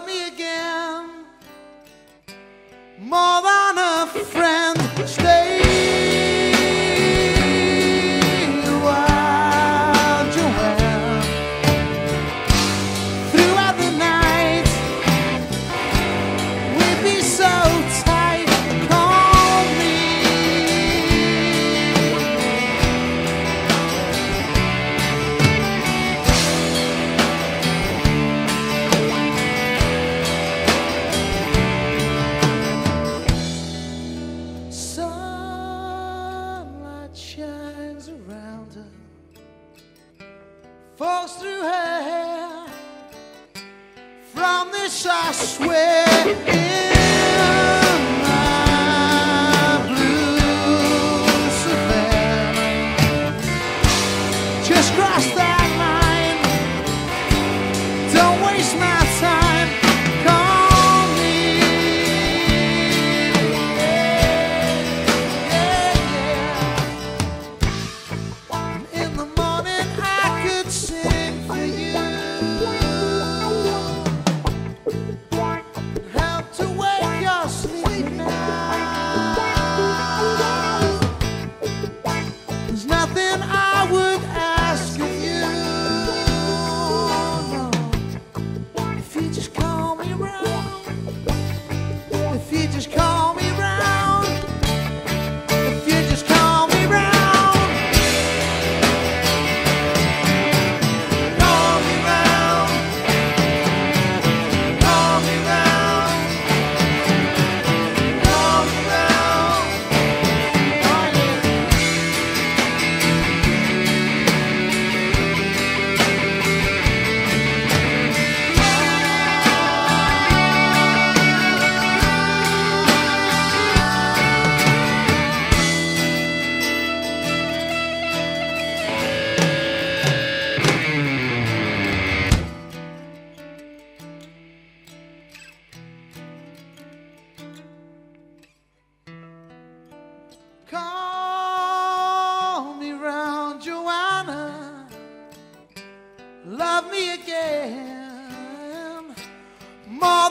love me again. More than a friend, stay. Throughout the we'd be so falls through her hair. From this I swear in my blue Savannah. Just cross that line. Don't waste my Call me round, Joanna. Love me again. More